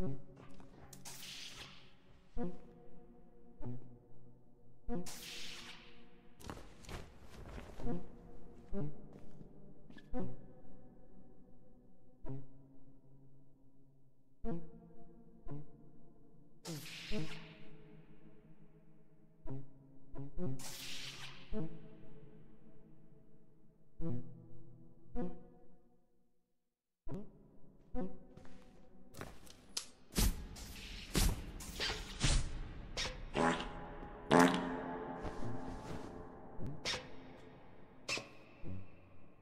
Mm-hmm.